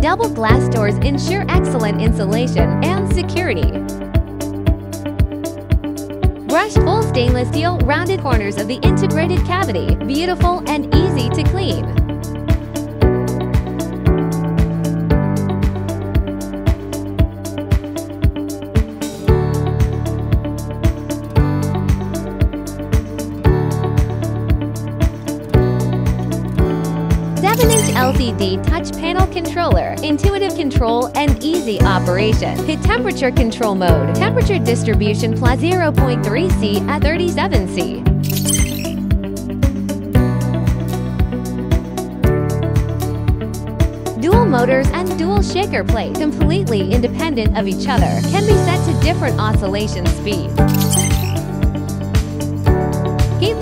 Double glass doors ensure excellent insulation and security. Brushed full stainless steel rounded corners of the integrated cavity, beautiful and easy to clean. LCD touch panel controller, intuitive control, and easy operation. Hit temperature control mode, temperature distribution plus 0.3 C at 37 C. Dual motors and dual shaker plate, completely independent of each other, can be set to different oscillation speeds.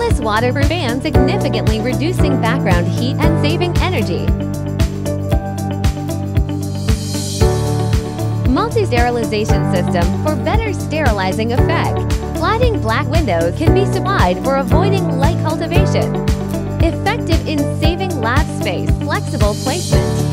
Heatless water fan significantly reducing background heat and saving energy. Multi-sterilization system for better sterilizing effect. Sliding black windows can be supplied for avoiding light cultivation. Effective in saving lab space, flexible placement.